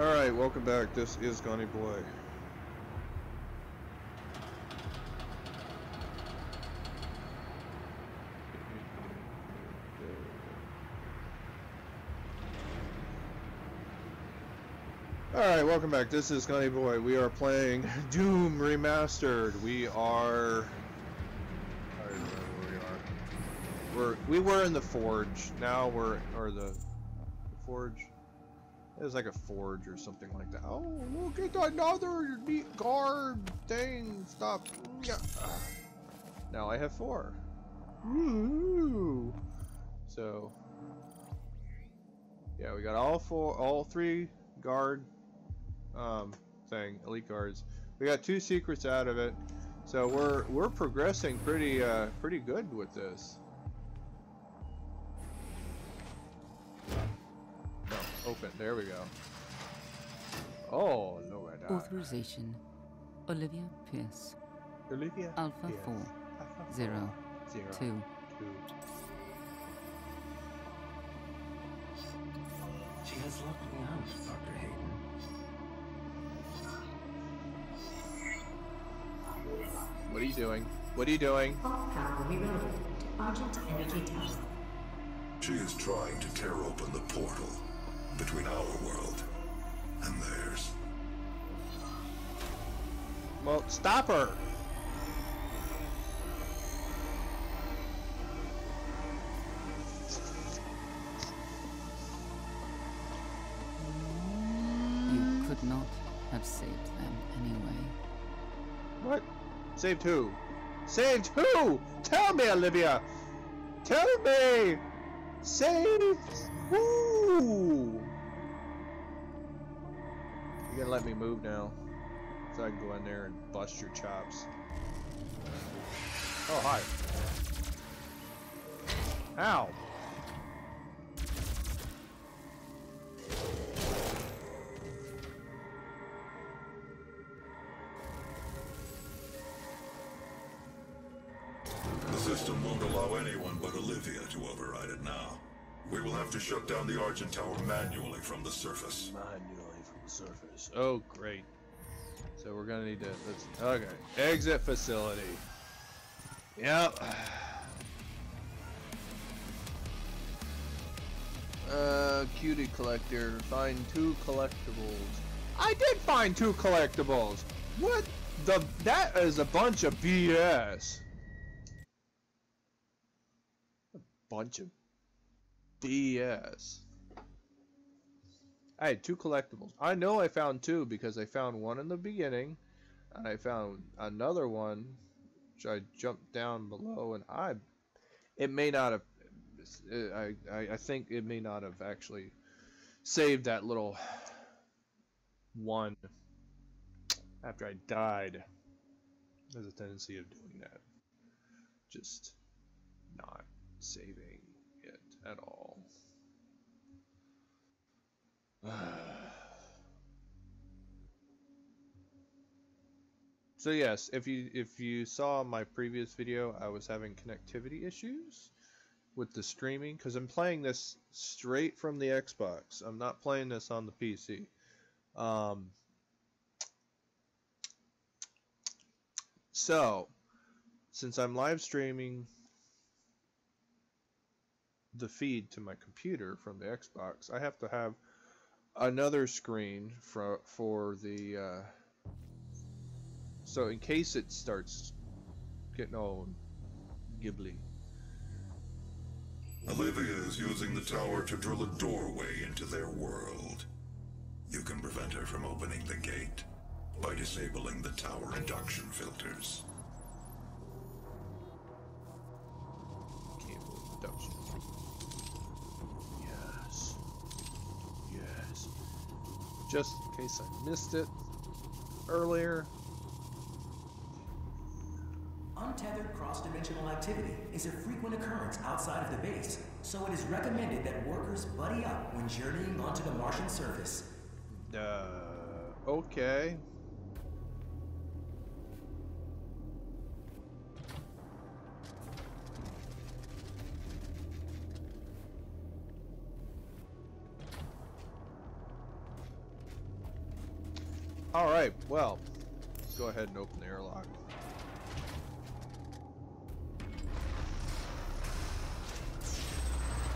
Alright, welcome back. This is Gunny Boy. Alright, welcome back. This is Gunny Boy. We are playing Doom Remastered. We are... I remember where we are. We're, we were in the Forge. Now we're... or the... the Forge? It was like a forge or something like that. Oh, look at another neat guard thing stuff. Yeah. Now I have four. Woo! So, yeah, we got all four, all three guard um, thing, elite guards. We got two secrets out of it, so we're we're progressing pretty uh, pretty good with this. Open. There we go. Oh, look at that. Authorization. Olivia Pierce. Olivia. Alpha Yes. 4. Alpha Zero. four. Zero. 2. Two. She has locked me out, Dr. Hayden. What are you doing? What are you doing? Power rerouted to Energy Tower. She is trying to tear open the portal between our world and theirs. Well, stop her. You could not have saved them anyway. What? Saved who? Saved who? Tell me, Olivia. Tell me. Saved who? You gonna let me move now, so I can go in there and bust your chops. Oh hi. Ow. The system won't allow anyone but Olivia to override it now. We will have to shut down the Argent Tower manually from the surface. The surface. Oh, great. So we're gonna need to. Let's, okay. Exit facility. Yep. Uh, cutie collector. Find two collectibles. I did find two collectibles. What the? That is a bunch of BS. A bunch of BS. I had two collectibles. I know I found two because I found one in the beginning, and I found another one, which I jumped down below, and I, it may not have, I, I, I think it may not have actually saved that little one after I died. There's a tendency of doing that. Just not saving it at all. So yes, if you if you saw my previous video, I was having connectivity issues with the streaming because I'm playing this straight from the Xbox. I'm not playing this on the PC. Um, so, since I'm live streaming the feed to my computer from the Xbox, I have to have another screen for for the uh, so in case it starts getting all gibbly. Olivia is using the tower to drill a doorway into their world. You can prevent her from opening the gate by disabling the tower induction filters. Just in case I missed it earlier. Untethered cross-dimensional activity is a frequent occurrence outside of the base, so it is recommended that workers buddy up when journeying onto the Martian surface. Uh, okay. Alright, well, let's go ahead and open the airlock.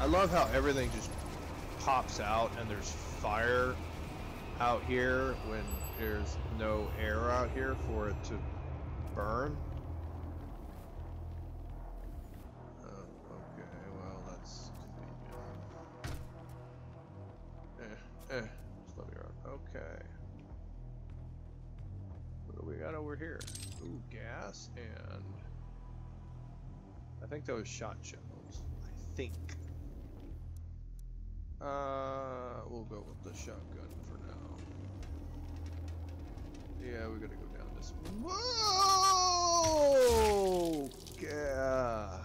I love how everything just pops out and there's fire out here when there's no air out here for it to burn. Think that was shot shells. I think. Uh, we'll go with the shotgun for now. Yeah, we gotta go down this. Whoa! Yeah.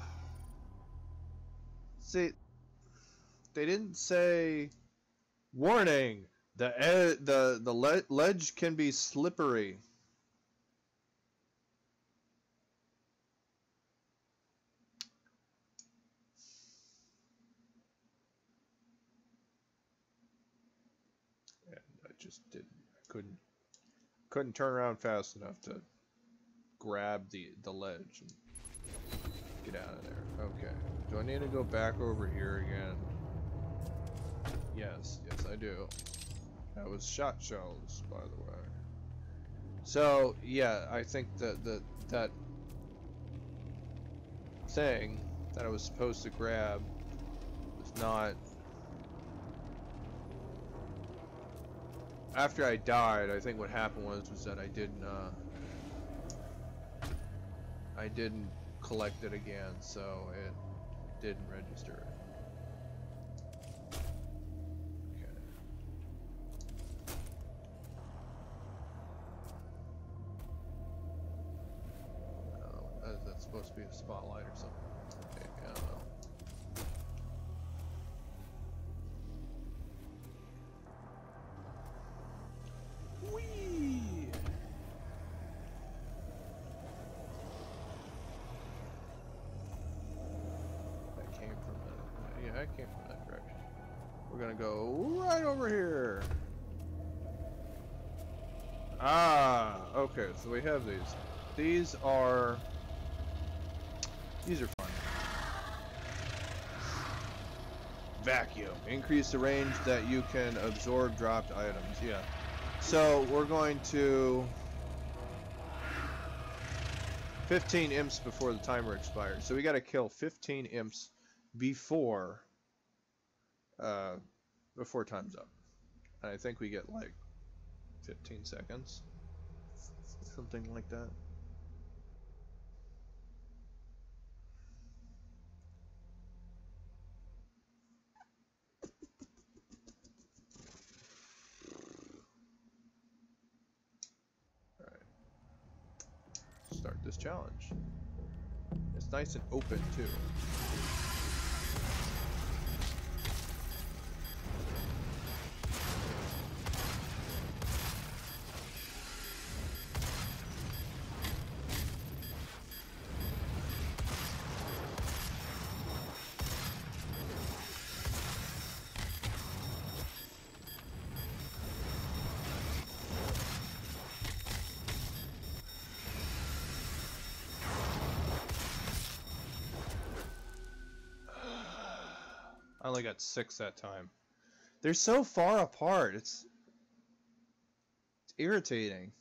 See, they didn't say warning. The the the le ledge can be slippery. And I just didn't. I couldn't. Couldn't turn around fast enough to grab the the ledge and get out of there. Okay. Do I need to go back over here again? Yes, yes I do. That was shot shells, by the way. So yeah, I think that that that thing that I was supposed to grab was not. After I died, I think what happened was was that I didn't. Uh, I didn't collect it again, so it didn't register it. Okay. Oh, supposed to be a spotlight or something. Okay, We're gonna go right over here. Ah, okay, so we have these. These are these are fun. Vacuum. Increase the range that you can absorb dropped items. Yeah. So we're going to 15 imps before the timer expires. So we got to kill 15 imps before uh, before time's up. And I think we get like 15 seconds, something like that. start this challenge. It's nice and open too. Only got six that time. They're so far apart. It's, it's irritating.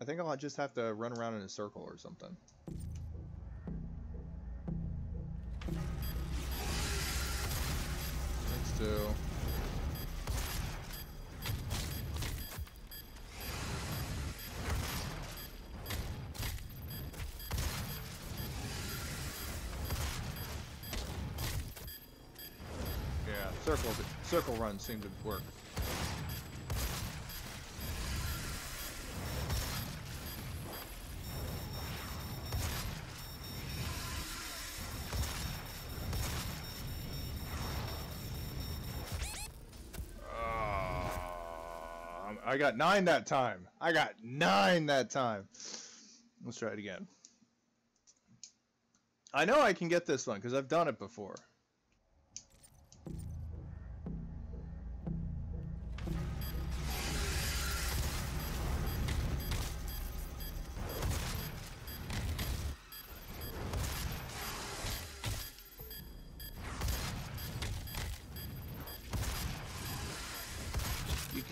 I think I'll just have to run around in a circle or something. Let's do. Circle circle runs seem to work. Ah, I got nine that time. I got nine that time. Let's try it again. I know I can get this one because I've done it before.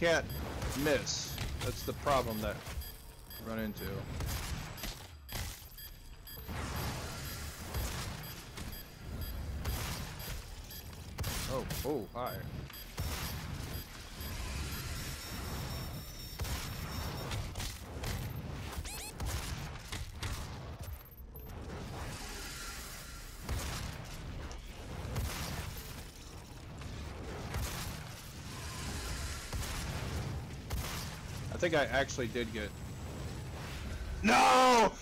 Can't miss. That's the problem that I run into. Oh, oh, hi. Think I actually did get. No!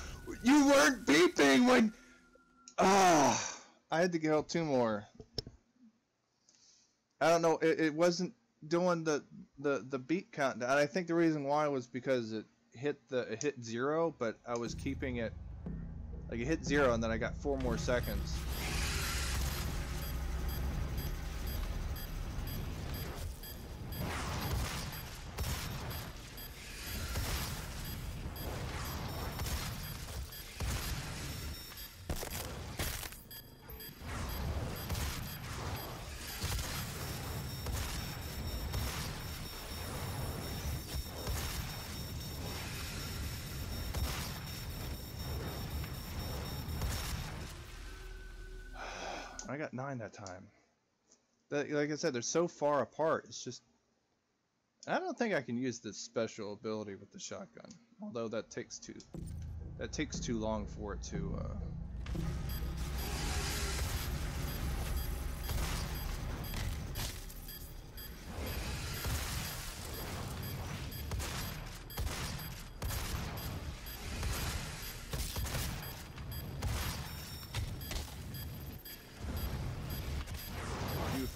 You weren't beeping when. Ah! I had to kill two more. I don't know. It, it wasn't doing the the the beat countdown. I think the reason why was because it hit the it hit zero, but I was keeping it like it hit zero, and then I got four more seconds. Like I said, they're so far apart. It's just. I don't think I can use this special ability with the shotgun. Although that takes too. That takes too long for it to. Uh,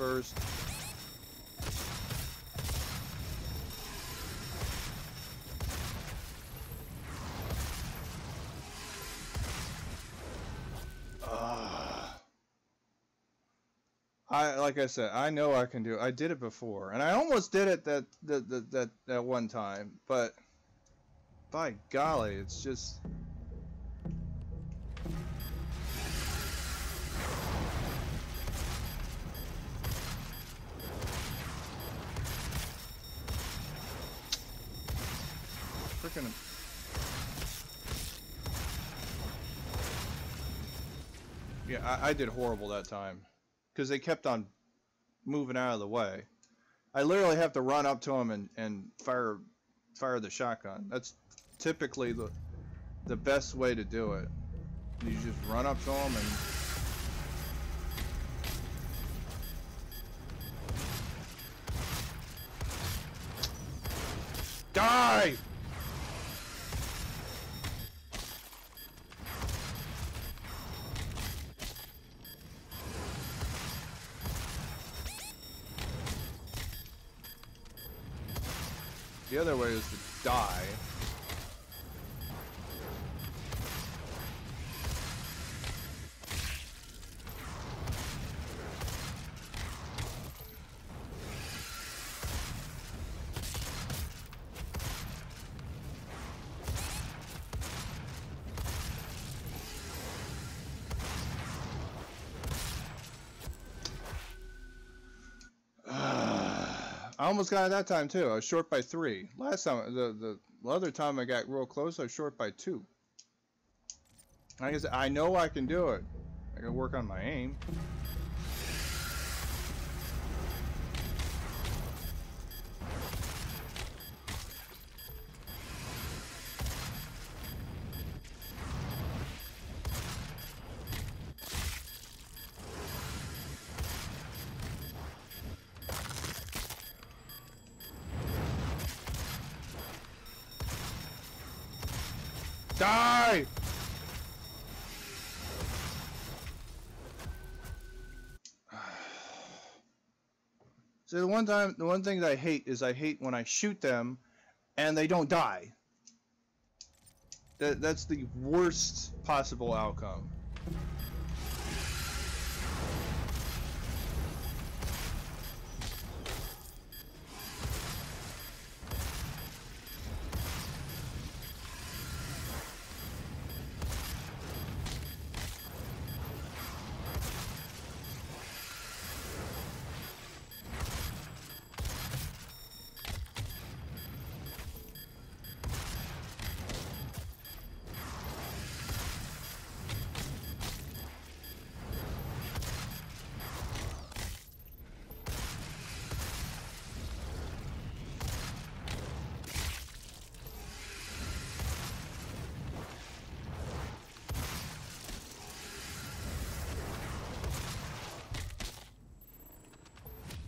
first. Ah. I like I said, I know I can do it. I did it before, and I almost did it that that that that, that one time, but by golly, it's just. I, did horrible that time. Because they kept on moving out of the way. I literally have to run up to them and, and fire fire the shotgun. That's typically the the best way to do it. You just run up to them and The other way is to die. Almost got it that time too. I was short by three. Last time, the the other time I got real close, I was short by two. I said, I know I can do it. I can work on my aim. So the one time, the one thing that I hate is I hate when I shoot them, and they don't die. That that's the worst possible outcome.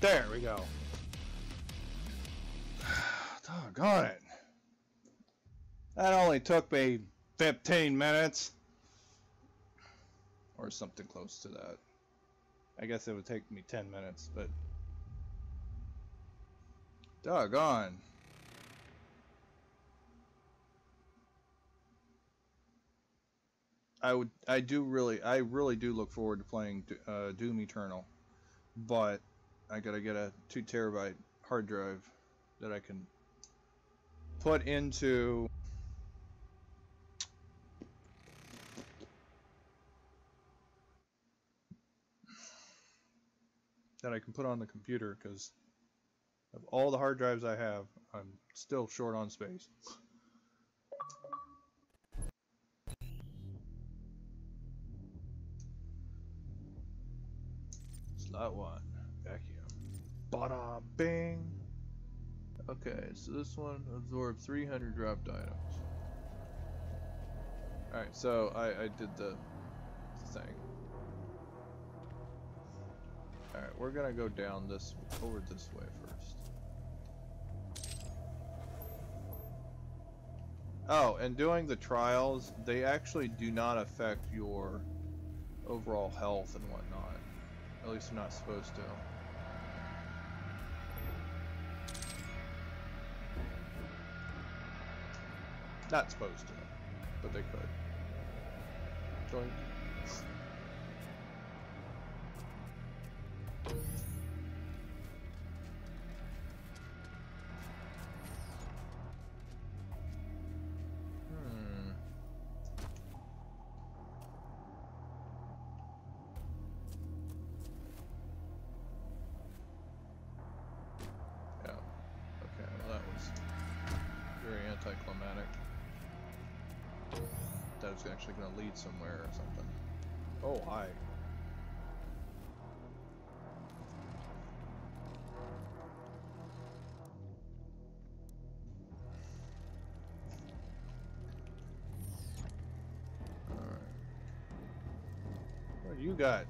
There we go. Doggone it. That only took me 15 minutes. Or something close to that. I guess it would take me 10 minutes, but. Doggone. I would, I do really, I really do look forward to playing uh, Doom Eternal, but I gotta get a two terabyte hard drive that I can put into that I can put on the computer because of all the hard drives I have, I'm still short on space. Slot one. Bada bing. Okay, so this one absorbed 300 dropped items. Alright, so I, I did the thing. Alright, we're gonna go down this, over this way first. Oh, and doing the trials, they actually do not affect your overall health and whatnot. At least they're not supposed to. Not supposed to, but they could. Join. Actually going to lead somewhere or something. Oh, hi. What you got?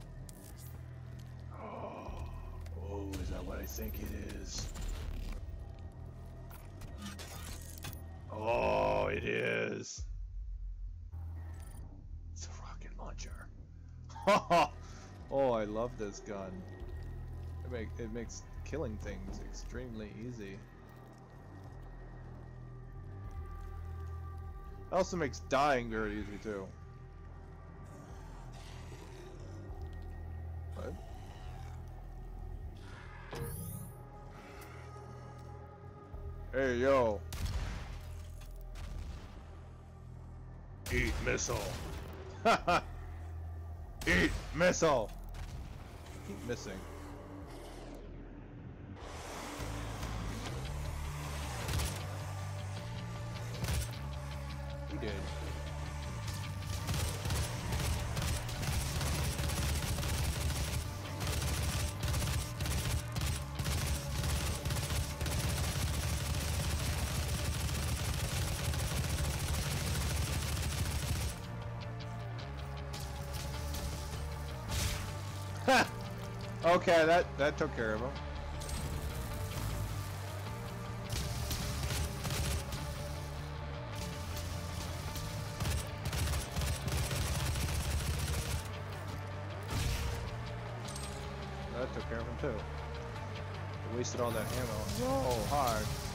Oh, oh, is that what I think it is? Oh, it is. It's a rocket launcher. oh, I love this gun. It, make, it makes killing things extremely easy. It also makes dying very easy too. What? Hey yo. Eat missile. Eat missile. Keep missing. Okay, that that took care of him. That took care of him too. I wasted all that ammo. Oh, hard.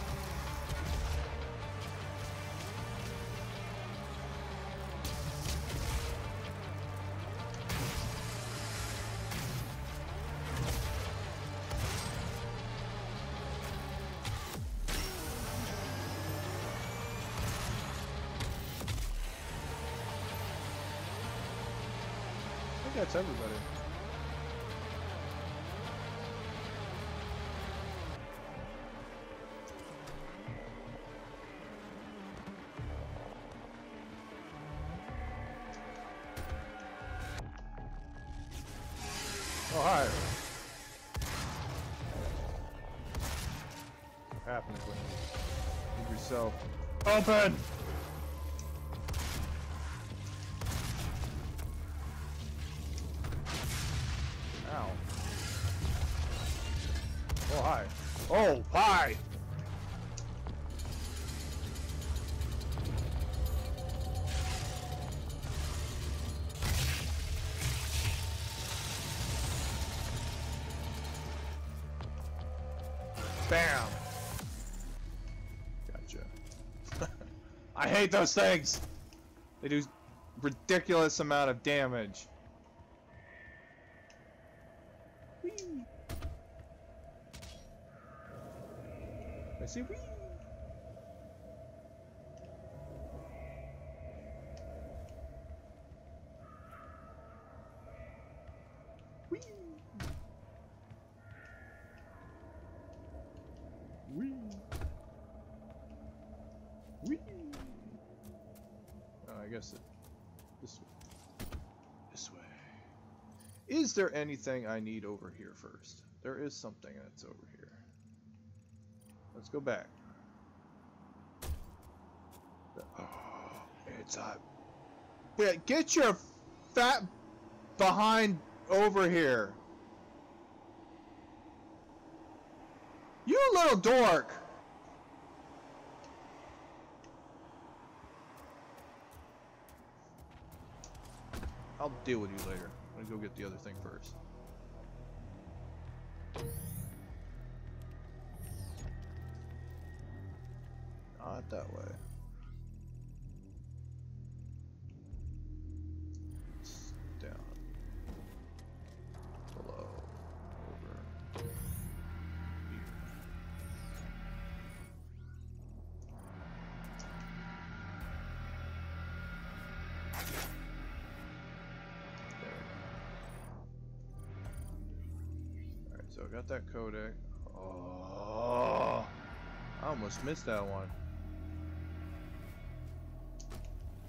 Happens when you yourself open? I hate those things! They do ridiculous amount of damage. Whee! I see whee! Whee! Whee! Whee! Oh, I guess it, this way. This way. Is there anything I need over here first? There is something that's over here. Let's go back. Oh, it's a. Yeah, get your fat behind over here. You little dork! I'll deal with you later. I'm gonna go get the other thing first. Not that way. It's down. Got that codec. Oh, I almost missed that one.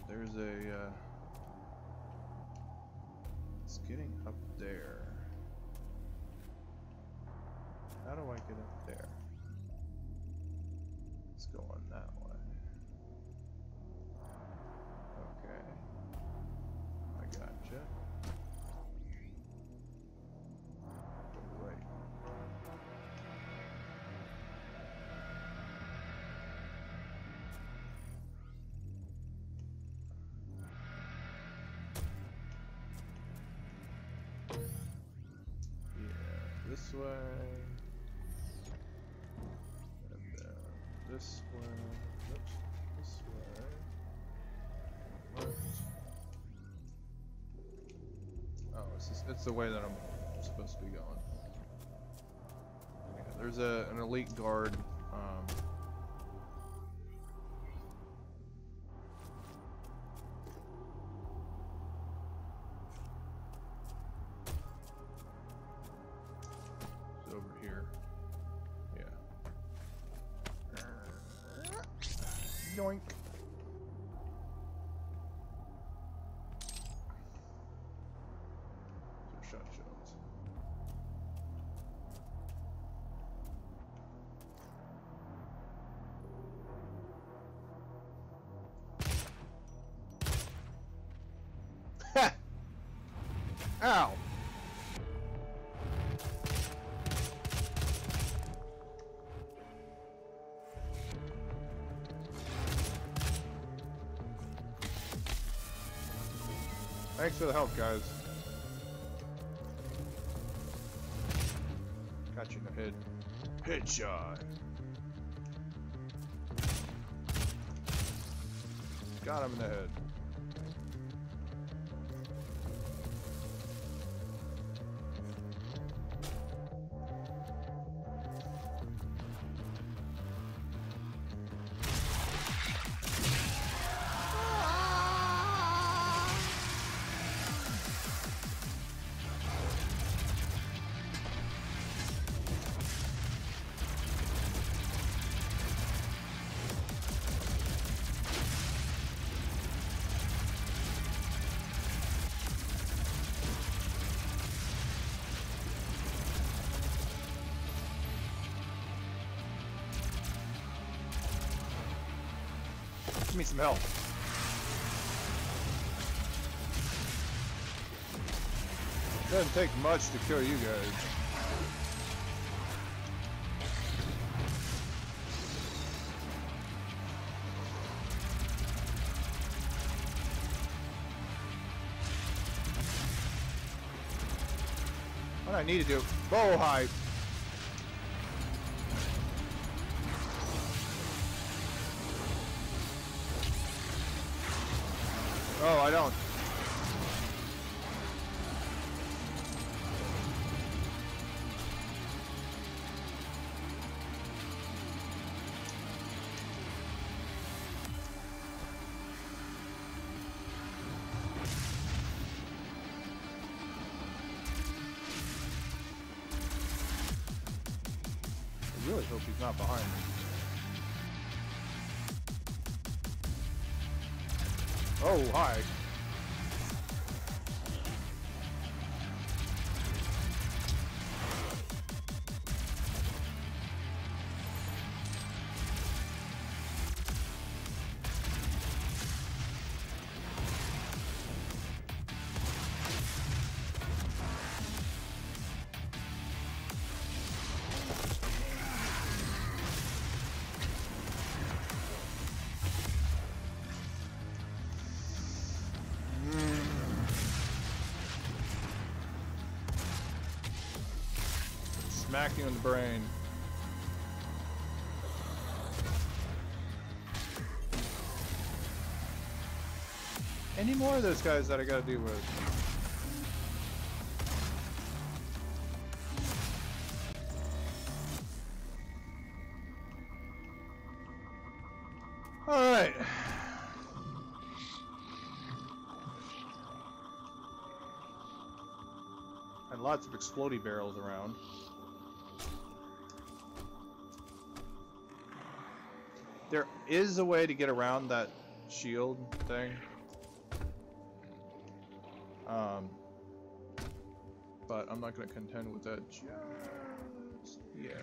There's a, uh, it's getting up there. How do I get up there? Way. And then this way. Oops, this way. Left. Oh, it's, just, it's the way that I'm supposed to be going. There's a an elite guard. Yoink. So shot shells. Ha! Ow! Thanks for the help, guys. Got you in the head. Headshot. Got him in the head. Give me some help. Doesn't take much to kill you guys. What I need to do, bow height. I really hope he's not behind me. Oh, hi. Smack you in the brain. Any more of those guys that I gotta deal with? Alright. And lots of explodey barrels around. Is a way to get around that shield thing. Um, but I'm not going to contend with that just yet.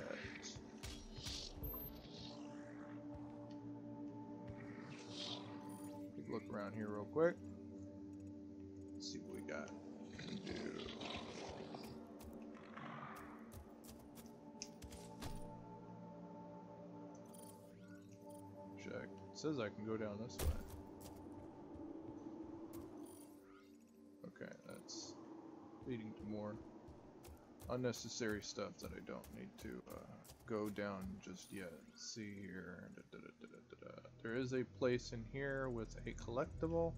Look around here real quick. Let's see what we got. Says I can go down this way. Okay, that's leading to more unnecessary stuff that I don't need to uh, go down just yet. Let's see here. Da, da, da, there is a place in here with a collectible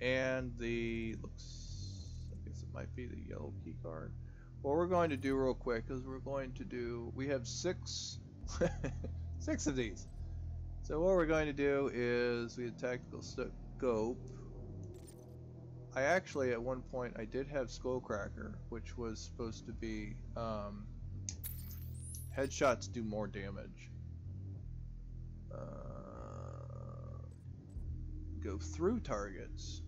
and the looks I guess it might be the yellow key card. What we're going to do real quick is we're going to do we have six six of these. So what we're going to do is we have tactical scope. I actually at one point I did have Skullcracker, which was supposed to be um, headshots do more damage. Uh, go through targets.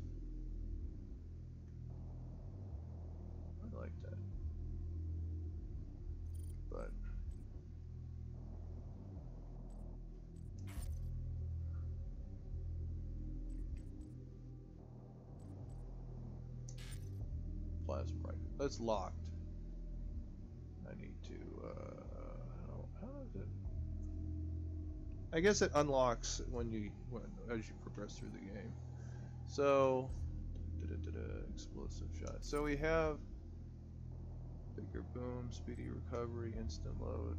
Plasma. That's locked. I need to, uh, how, how does it? I guess it unlocks when you, when, as you progress through the game. So, da -da -da explosive shot. So we have bigger boom, speedy recovery, instant load,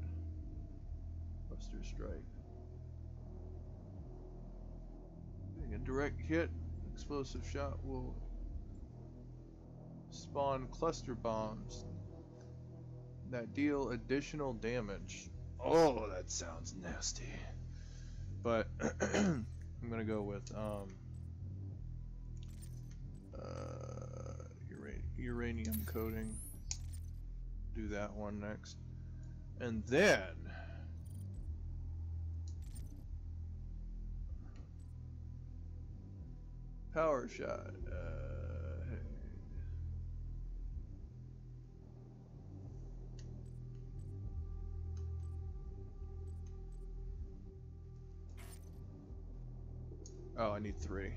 Cluster Strike. A direct hit, explosive shot will spawn cluster bombs that deal additional damage. Oh, that sounds nasty. But I'm gonna go with um, uh, uranium coating. Do that one next, and then. Power shot. Uh, Oh, I need three.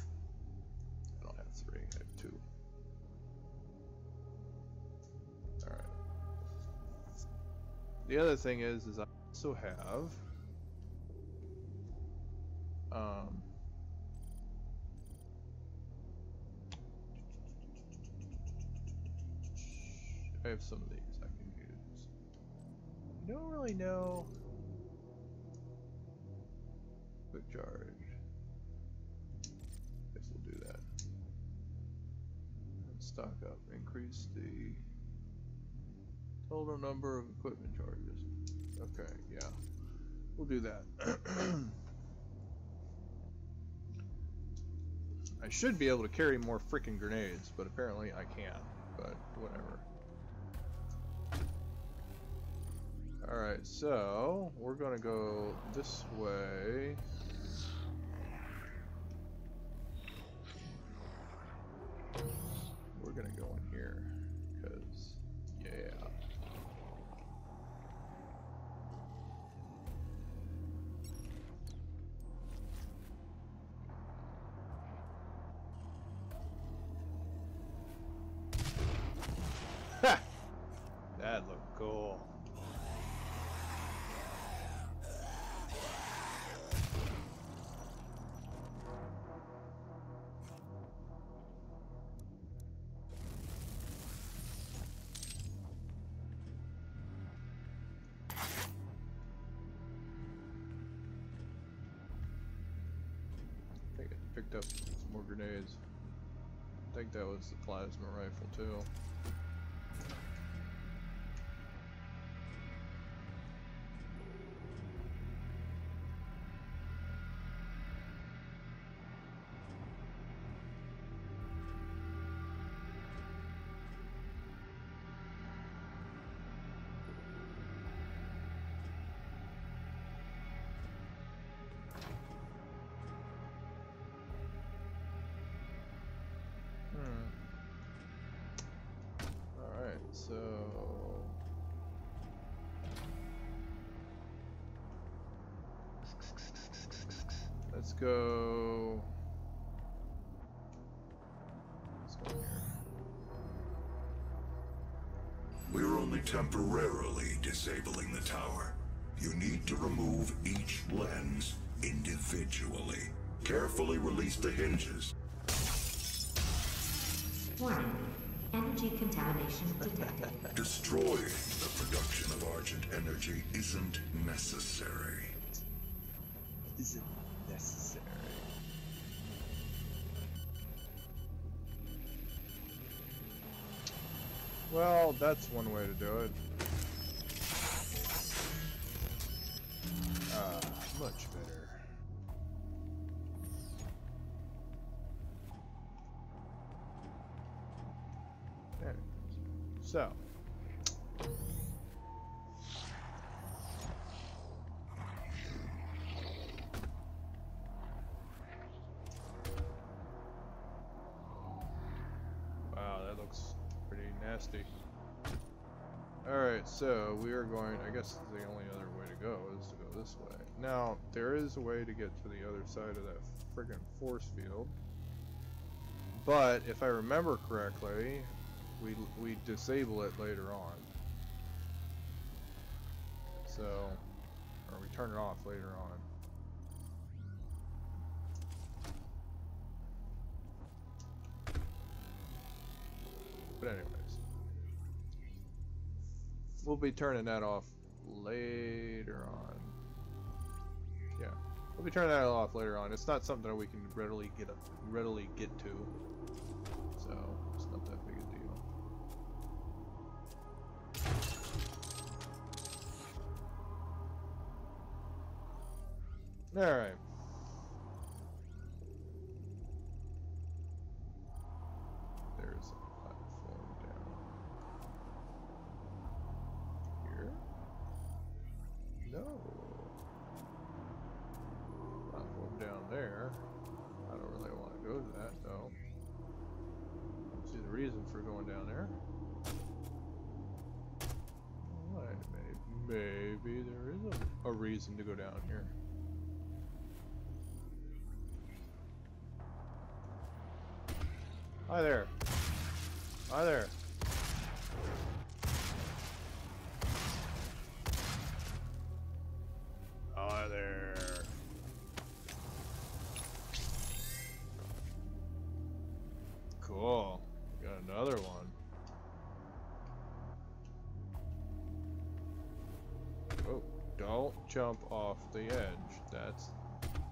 I don't have three, I have two. Alright. The other thing is, is I also have, um, I have some of these I can use. I don't really know. Quick charge. Stock up. Increase the total number of equipment charges. Okay, yeah. We'll do that. I should be able to carry more freaking grenades, but apparently I can't. But whatever. Alright, so we're gonna go this way. Here, picked up some more grenades. I think that was the plasma rifle too. So. Let's go. Let's go. We're only temporarily disabling the tower. You need to remove each lens individually. Carefully release the hinges. Warning. Energy contamination detected. Destroying the production of Argent energy isn't necessary. Is it necessary? Well, that's one way to do it. Ah, much better. There. So. Wow, that looks pretty nasty. Alright, so we are going, I guess the only other way to go is to go this way. Now, there is a way to get to the other side of that friggin' force field. But, if I remember correctly, we, we disable it later on. So, or we turn it off later on. But anyways. We'll be turning that off later on. Yeah. We'll be turning that off later on. It's not something that we can readily get up, readily get to. So, it's not that big a deal. Alright. There's a platform down here. No. Platform down there. I don't really want to go to that though. Don't see the reason for going down there. Wait, maybe, maybe there is a, a reason to go down here. Hi there. Hi there. Hi there. Cool. Got another one. Oh, don't jump off the edge. That's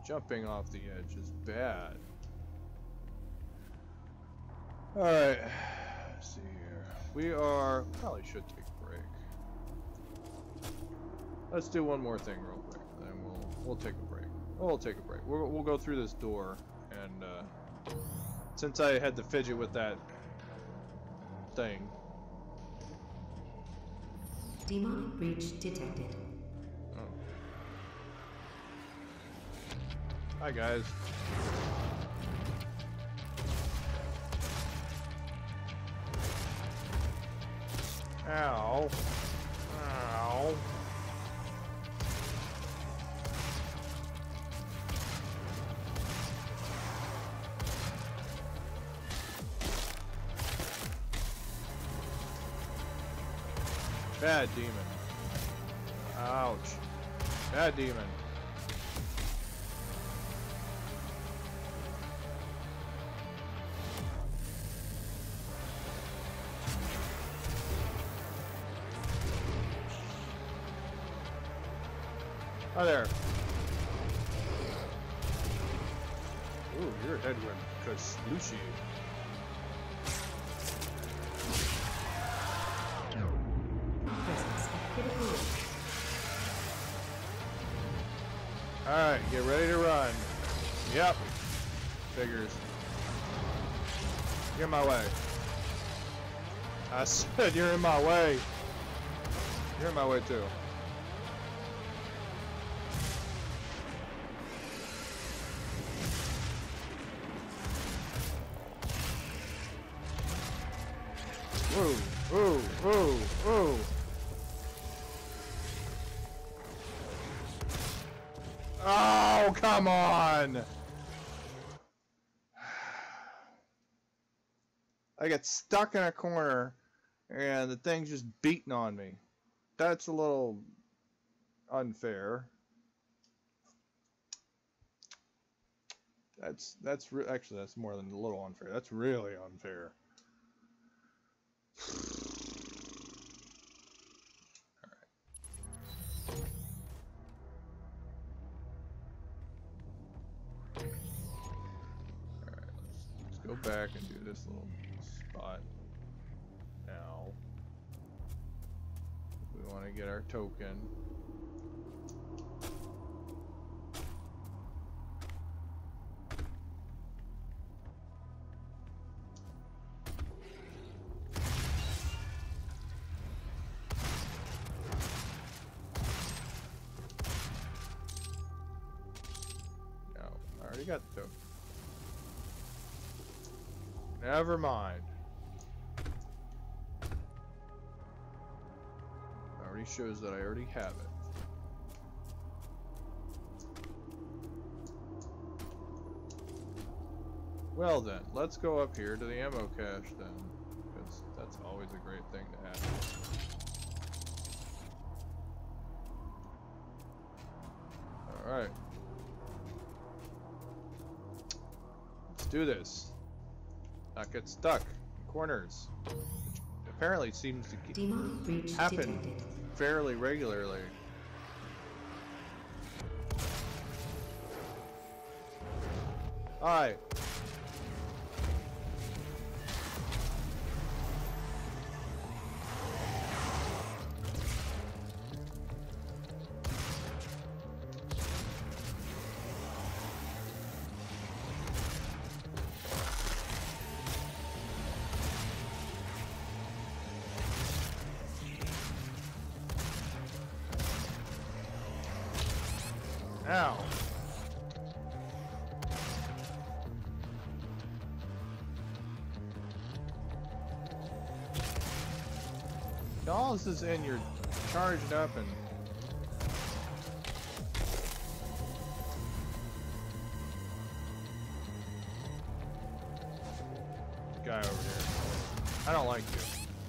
jumping off the edge is bad. Alright. Let's see here. We are probably should take a break. Let's do one more thing real quick, then we'll we'll take a break. We'll take a break. We'll we'll go through this door, and uh, since I had to fidget with that thing, Demonic breach detected. Oh. Hi guys. Ow. Ow. Bad demon. Ouch. Bad demon. Hi there. Ooh, you're Kaslushi. Presence of critical. Alright, get ready to run. Yep. Figures. You're in my way. I said you're in my way. You're in my way too. I get stuck in a corner and the thing's just beating on me. That's a little unfair. That's that's actually that's more than a little unfair. That's really unfair. Back and do this little spot now. We want to get our token. I already got the token. Never mind. Already shows that I already have it. Well then, let's go up here to the ammo cache then, because that's always a great thing to have. Alright. Let's do this. Get stuck in corners. Which apparently seems to ke- Demonic breach happen detected. fairly regularly. Alright. This is in, you're charged up and guy over here. I don't like you.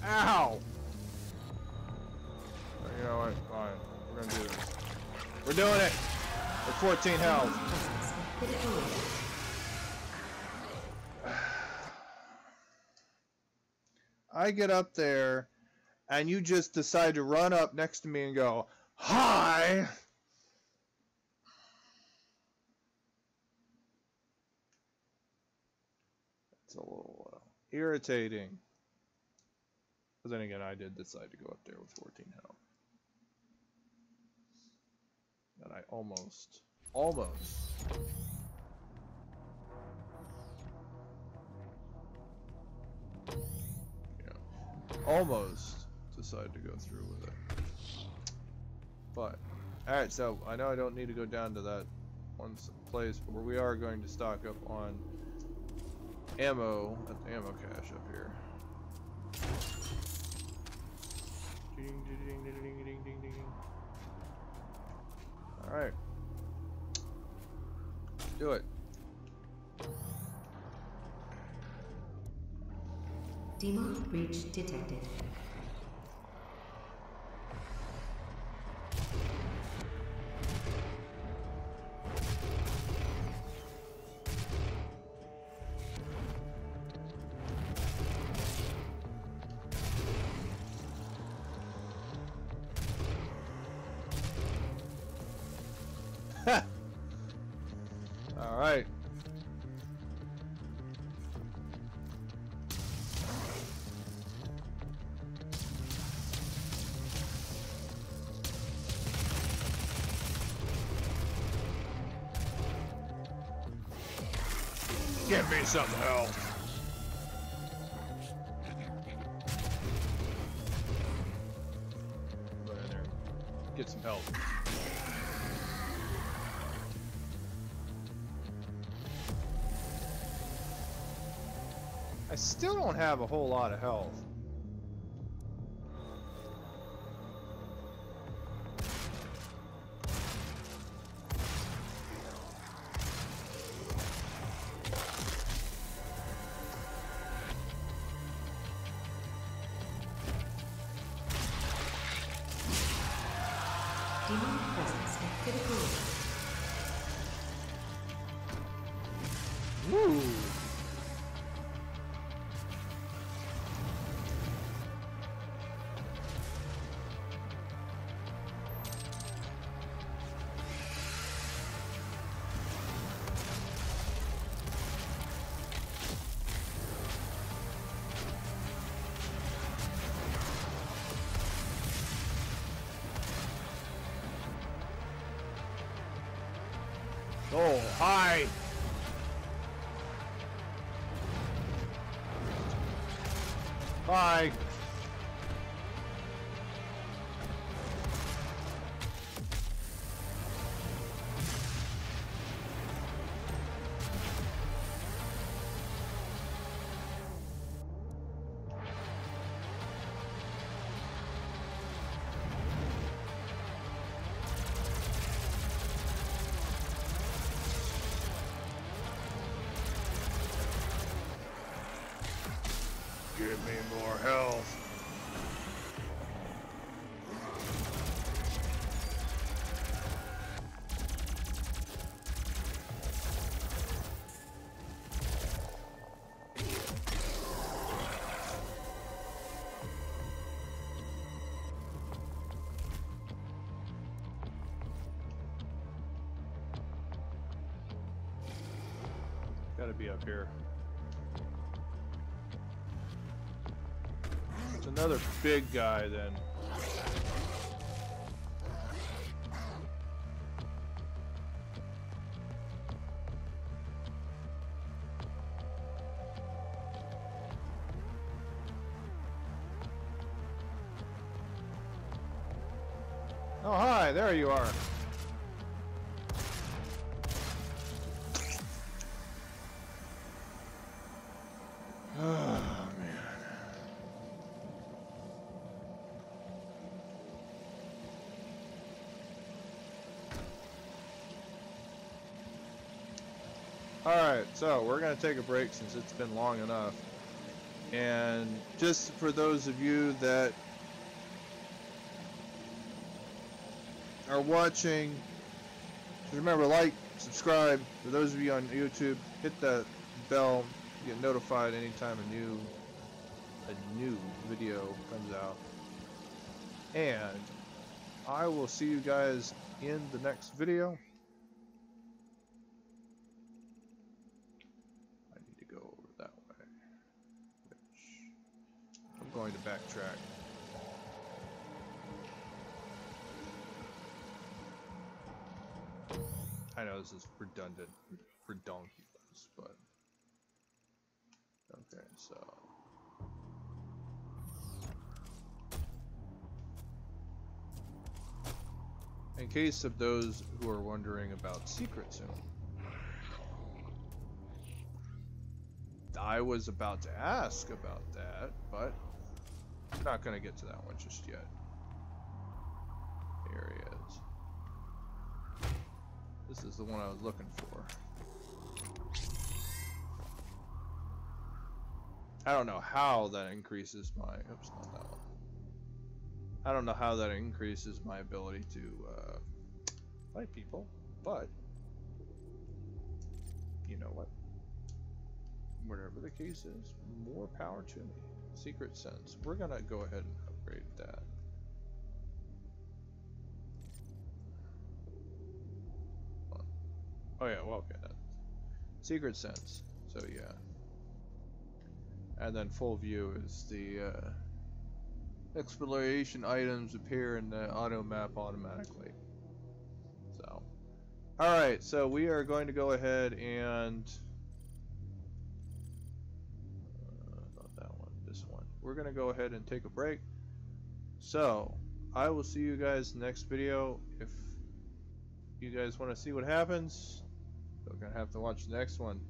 Ow! You know what? Fine. We're gonna do this. We're doing it! We're 14 health. I get up there, and you just decide to run up next to me and go, Hi! It's a little uh, irritating. But then again, I did decide to go up there with 14 health. And I almost, almost. Yeah, almost decided to go through with it. But, alright, so I know I don't need to go down to that one place, but we are going to stock up on ammo at the ammo cache up here. Ding, ding, ding, ding, ding, ding, ding, ding. All right, do it. Demonic breach detected. Me some help. Get some help. I still don't have a whole lot of health. Oh, hi! Bye. Be up here. It's another big guy then. Oh hi, there you are. Oh man. Alright, so we're going to take a break since it's been long enough. And just for those of you that are watching, remember like, subscribe. For those of you on YouTube, hit that bell, get notified anytime a new a new video comes out. And I will see you guys in the next video. I need to go over that way. Which I'm going to backtrack. I know this is redundant, for redonkulous, but okay, so in case of those who are wondering about Secret Zone, I was about to ask about that, but not going to get to that one just yet. Here he is. This is the one I was looking for. I don't know how that increases my. Oops, not that one. I don't know how that increases my ability to uh, fight people, but you know what? Whatever the case is, more power to me. Secret Sense. We're gonna go ahead and upgrade that. Oh yeah, well okay. Secret Sense. So yeah. And then full view is the uh, exploration items appear in the auto map automatically. So, all right. So we are going to go ahead and We're gonna go ahead and take a break. So I will see you guys next video. If you guys want to see what happens, you're gonna have to watch the next one.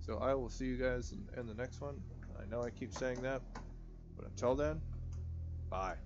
So I will see you guys in, in the next one. I know I keep saying that, but until then, bye.